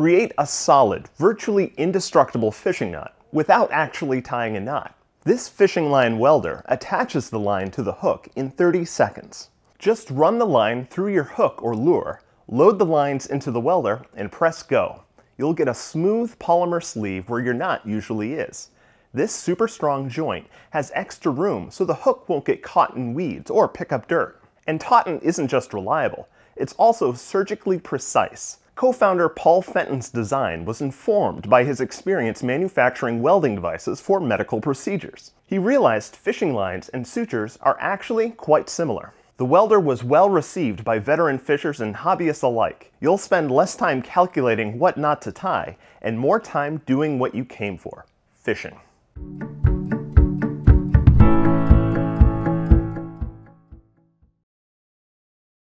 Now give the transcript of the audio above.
Create a solid, virtually indestructible fishing knot without actually tying a knot. This fishing line welder attaches the line to the hook in 30 seconds. Just run the line through your hook or lure, load the lines into the welder, and press go. You'll get a smooth polymer sleeve where your knot usually is. This super strong joint has extra room so the hook won't get caught in weeds or pick up dirt. And Tauten isn't just reliable, it's also surgically precise. Co-founder Paul Fenton's design was informed by his experience manufacturing welding devices for medical procedures. He realized fishing lines and sutures are actually quite similar. The welder was well received by veteran fishers and hobbyists alike. You'll spend less time calculating what knot to tie and more time doing what you came for, fishing.